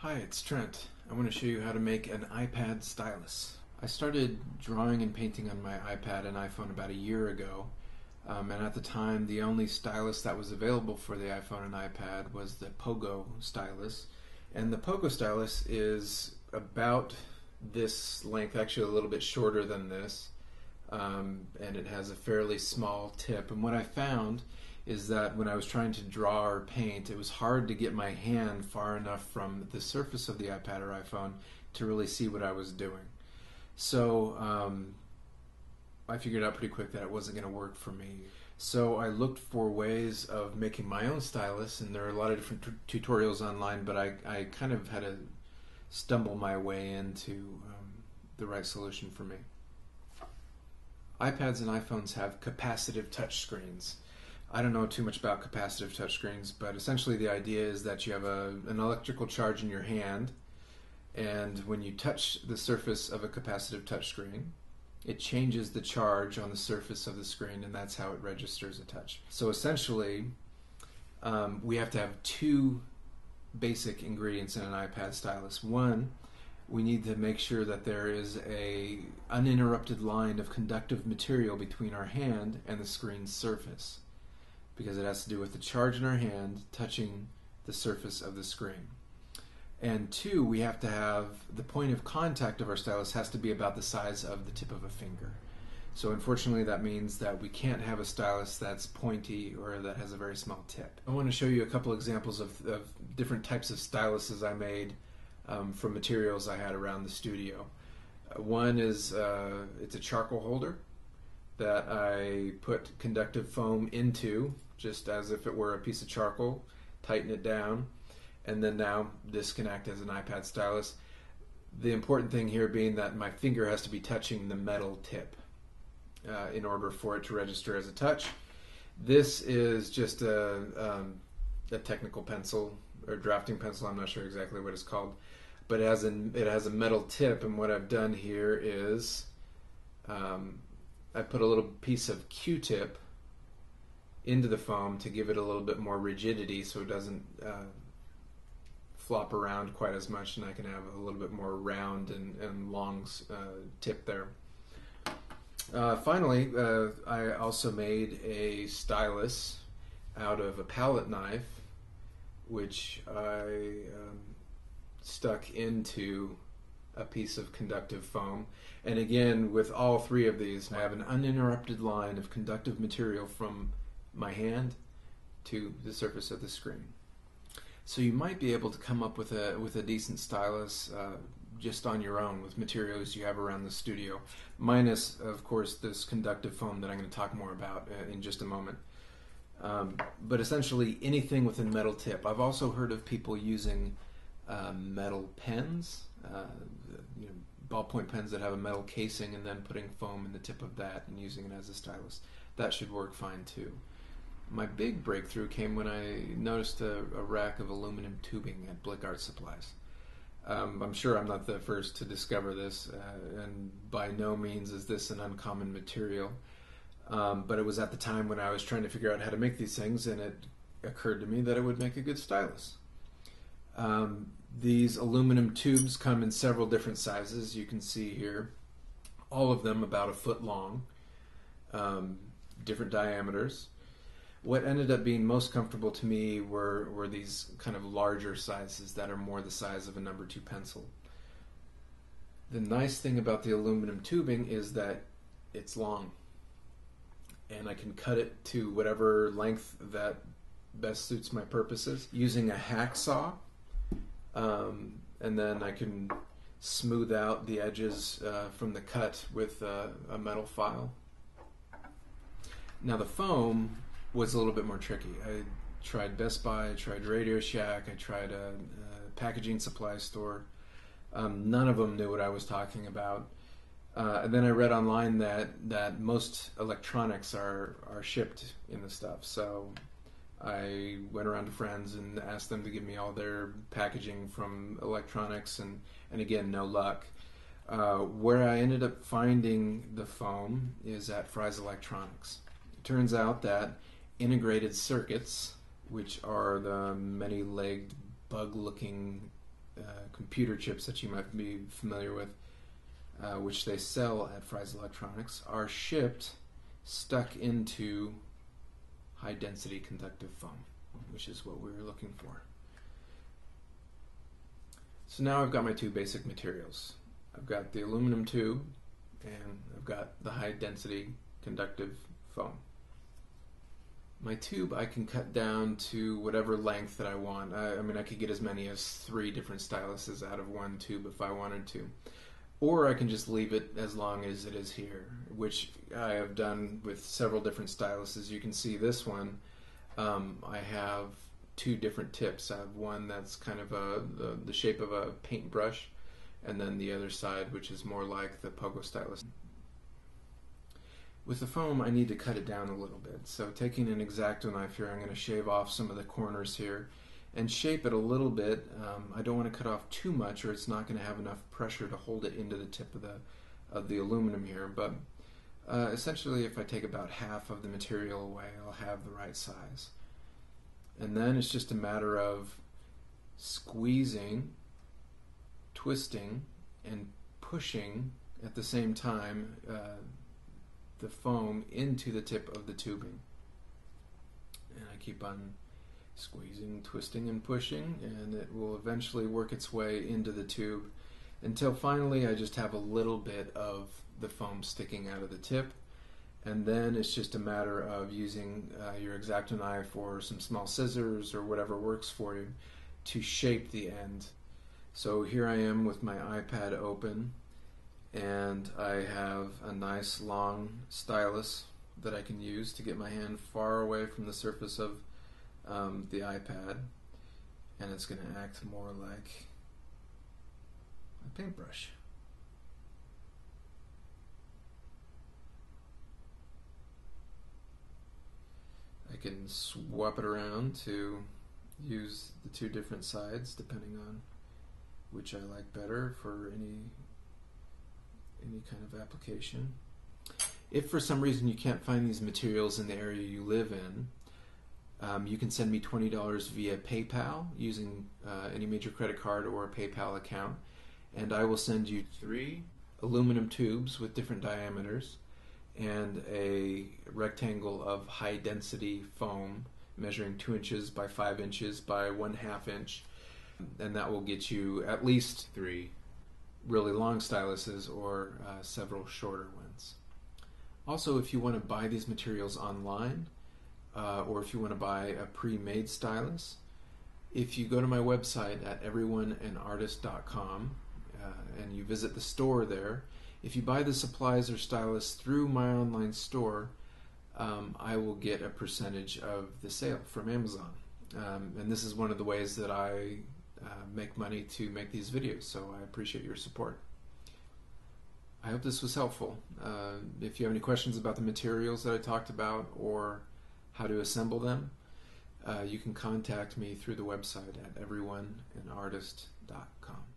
Hi, it's Trent. I want to show you how to make an iPad stylus. I started drawing and painting on my iPad and iPhone about a year ago, um, and at the time the only stylus that was available for the iPhone and iPad was the Pogo stylus. And the Pogo stylus is about this length, actually a little bit shorter than this, um, and it has a fairly small tip. And what I found is that when I was trying to draw or paint, it was hard to get my hand far enough from the surface of the iPad or iPhone to really see what I was doing. So um, I figured out pretty quick that it wasn't going to work for me. So I looked for ways of making my own stylus, and there are a lot of different t- tutorials online, but I, I kind of had to stumble my way into um, the right solution for me. iPads and iPhones have capacitive touchscreens. I don't know too much about capacitive touchscreens, but essentially the idea is that you have a, an electrical charge in your hand, and when you touch the surface of a capacitive touchscreen, it changes the charge on the surface of the screen, and that's how it registers a touch. So essentially, um, we have to have two basic ingredients in an iPad stylus. One, we need to make sure that there is a uninterrupted line of conductive material between our hand and the screen's surface because it has to do with the charge in our hand touching the surface of the screen. And two, we have to have the point of contact of our stylus has to be about the size of the tip of a finger. So unfortunately, that means that we can't have a stylus that's pointy or that has a very small tip. I want to show you a couple examples of, of different types of styluses I made um, from materials I had around the studio. Uh, one is uh, it's a charcoal holder that I put conductive foam into, just as if it were a piece of charcoal, tighten it down, and then now this can act as an iPad stylus. The important thing here being that my finger has to be touching the metal tip uh, in order for it to register as a touch. This is just a, um, a technical pencil or drafting pencil. I'm not sure exactly what it's called, but it has a, it has a metal tip. And what I've done here is um, I put a little piece of Q-tip into the foam to give it a little bit more rigidity, so it doesn't uh, flop around quite as much, and I can have a little bit more round and, and long uh, tip there. Uh, finally, uh, I also made a stylus out of a palette knife, which I um, stuck into a piece of conductive foam. And again, with all three of these, I have an uninterrupted line of conductive material from my hand to the surface of the screen. So you might be able to come up with a with a decent stylus uh, just on your own with materials you have around the studio, minus of course this conductive foam that I'm going to talk more about uh, in just a moment. Um, but essentially anything with a metal tip. I've also heard of people using uh, metal pens, uh, you know, ballpoint pens that have a metal casing, and then putting foam in the tip of that and using it as a stylus. That should work fine too my big breakthrough came when I noticed a, a rack of aluminum tubing at Blick Art Supplies. Um, I'm sure I'm not the first to discover this, uh, and by no means is this an uncommon material. Um, but it was at the time when I was trying to figure out how to make these things, and it occurred to me that it would make a good stylus. Um, these aluminum tubes come in several different sizes. You can see here, all of them about a foot long, um, different diameters what ended up being most comfortable to me were were these kind of larger sizes that are more the size of a number two pencil. The nice thing about the aluminum tubing is that it's long, and I can cut it to whatever length that best suits my purposes using a hacksaw, um, and then I can smooth out the edges uh, from the cut with uh, a metal file. Now the foam was a little bit more tricky. I tried Best Buy, I tried Radio Shack, I tried a, a packaging supply store. Um, none of them knew what I was talking about. Uh, and then I read online that, that most electronics are, are shipped in the stuff. So I went around to friends and asked them to give me all their packaging from electronics, and, and again, no luck. Uh, where I ended up finding the foam is at Fry's Electronics. It turns out that integrated circuits, which are the many legged bug looking uh, computer chips that you might be familiar with, uh, which they sell at Fry's Electronics, are shipped stuck into high density conductive foam, which is what we were looking for. So now I've got my two basic materials. I've got the aluminum tube and I've got the high density conductive foam. My tube I can cut down to whatever length that I want. I, I mean, I could get as many as three different styluses out of one tube if I wanted to. Or I can just leave it as long as it is here, which I have done with several different styluses. You can see this one. Um, I have two different tips. I have one that's kind of a the, the shape of a paintbrush, and then the other side, which is more like the pogo stylus. With the foam, I need to cut it down a little bit. So taking an X-Acto knife here, I'm going to shave off some of the corners here and shape it a little bit. Um, I don't want to cut off too much or it's not going to have enough pressure to hold it into the tip of the, of the aluminum here. But uh, essentially, if I take about half of the material away, I'll have the right size. And then it's just a matter of squeezing, twisting, and pushing at the same time uh, the foam into the tip of the tubing. And I keep on squeezing, twisting, and pushing, and it will eventually work its way into the tube until finally I just have a little bit of the foam sticking out of the tip. And then it's just a matter of using uh, your X-Acto knife or some small scissors or whatever works for you to shape the end. So here I am with my iPad open and I have a nice long stylus that I can use to get my hand far away from the surface of um, the iPad, and it's going to act more like a paintbrush. I can swap it around to use the two different sides depending on which I like better for any any kind of application. If for some reason you can't find these materials in the area you live in, um, you can send me $20 via PayPal using uh, any major credit card or a PayPal account, and I will send you three aluminum tubes with different diameters and a rectangle of high density foam measuring two inches by five inches by one half inch, and that will get you at least three really long styluses or uh, several shorter ones. Also, if you want to buy these materials online, uh, or if you want to buy a pre-made stylus, if you go to my website at everyoneanartist.com uh, and you visit the store there, if you buy the supplies or stylus through my online store, um, I will get a percentage of the sale from Amazon. Um, and this is one of the ways that I uh, make money to make these videos, so I appreciate your support. I hope this was helpful. Uh, if you have any questions about the materials that I talked about or how to assemble them, uh, you can contact me through the website at everyoneanartist.com.